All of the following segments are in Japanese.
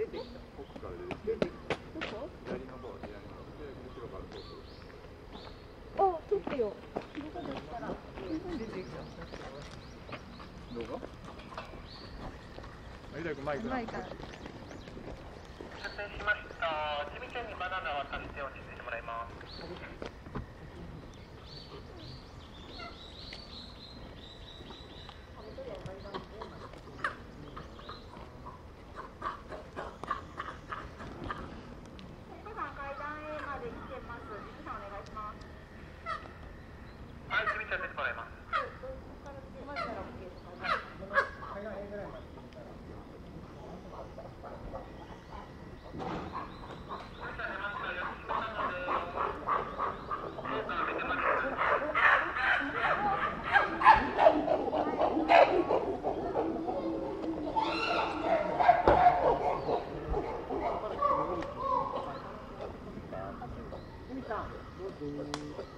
出てきた奥から出てきてどこ左の方左の方で後ろからそうそうあ撮ってよ仕事でしたら出てきた動画有田君マイクマイク出演しました。ちみちゃんにバナナ渡して落ち着いてもらいます。はい、ちみちゃん出てもらいます。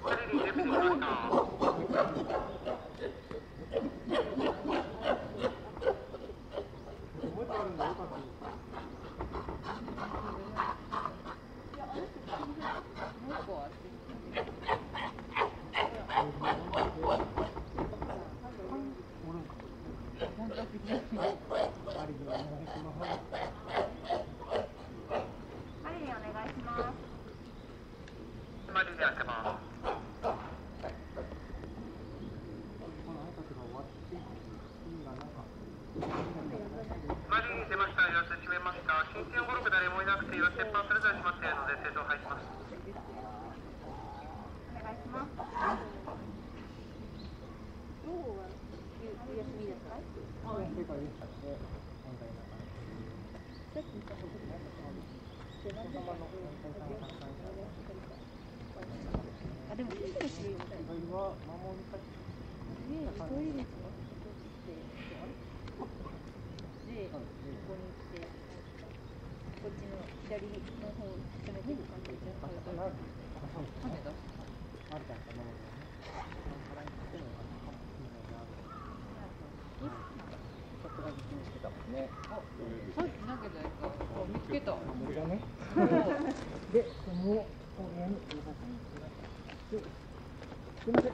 テレビ準備できました。お願いします。マリに出ました。よろしく閉めました。新鮮ゴルフ誰もいくて、よ鉄板それぞれ閉まっているので、正常入ります。あでもいいですよねトイレもこでここに来てこっちの左の方を攻めてる感じで種ださっき投げたやつあ見つけた。すみません。